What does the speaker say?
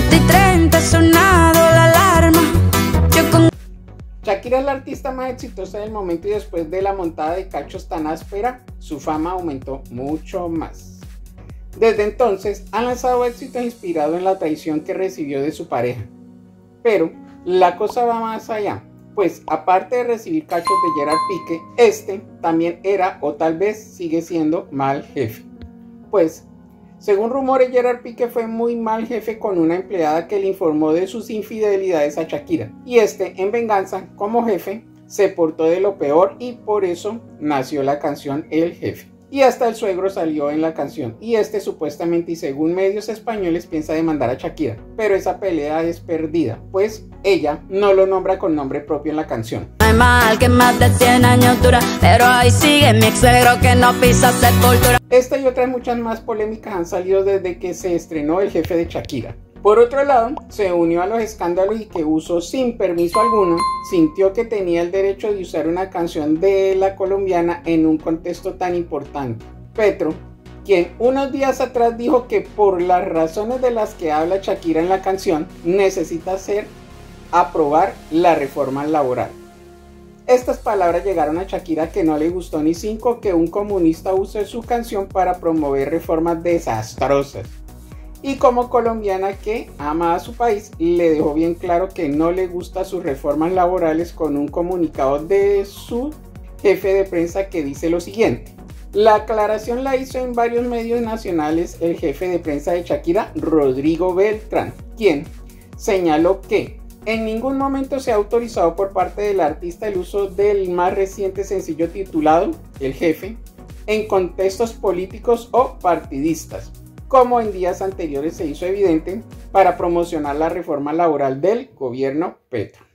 30 sonado la alarma. Shakira es la artista más exitosa del momento y después de la montada de cachos tan áspera, su fama aumentó mucho más. Desde entonces ha lanzado éxitos inspirados en la traición que recibió de su pareja. Pero la cosa va más allá, pues aparte de recibir cachos de Gerard Pique, este también era o tal vez sigue siendo mal jefe. Pues según rumores, Gerard Pique fue muy mal jefe con una empleada que le informó de sus infidelidades a Shakira. Y este, en venganza, como jefe, se portó de lo peor y por eso nació la canción El Jefe. Y hasta el suegro salió en la canción. Y este supuestamente y según medios españoles piensa demandar a Shakira. Pero esa pelea es perdida, pues ella no lo nombra con nombre propio en la canción. mal que más de 100 años dura, pero ahí sigue mi suegro que no pisa sepultura. Esta y otras muchas más polémicas han salido desde que se estrenó El Jefe de Shakira. Por otro lado, se unió a los escándalos y que usó sin permiso alguno, sintió que tenía el derecho de usar una canción de la colombiana en un contexto tan importante. Petro, quien unos días atrás dijo que por las razones de las que habla Shakira en la canción, necesita hacer aprobar la reforma laboral. Estas palabras llegaron a Shakira que no le gustó ni cinco que un comunista use su canción para promover reformas desastrosas. Y como colombiana que ama a su país, le dejó bien claro que no le gusta sus reformas laborales con un comunicado de su jefe de prensa que dice lo siguiente. La aclaración la hizo en varios medios nacionales el jefe de prensa de Shakira, Rodrigo Beltrán, quien señaló que en ningún momento se ha autorizado por parte del artista el uso del más reciente sencillo titulado El Jefe en contextos políticos o partidistas, como en días anteriores se hizo evidente para promocionar la reforma laboral del gobierno Petro.